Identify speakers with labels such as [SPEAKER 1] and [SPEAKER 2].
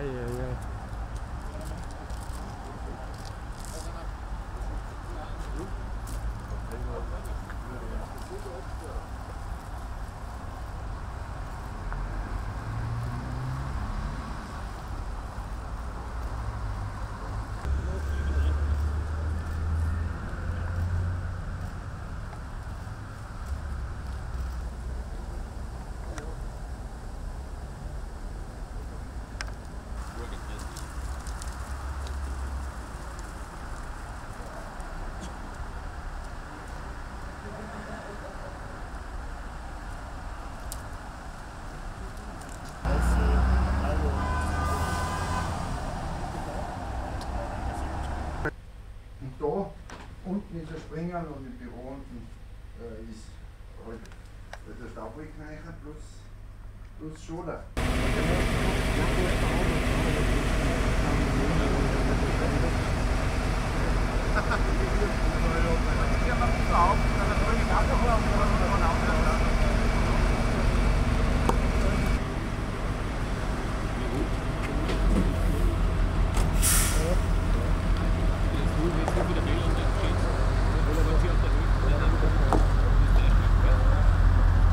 [SPEAKER 1] ay, ay, ay.
[SPEAKER 2] Da unten ist ein Springer und im Büro unten äh, ist halt der Staubwolkenkneicher plus, plus Schoder.
[SPEAKER 3] Hier macht es auf,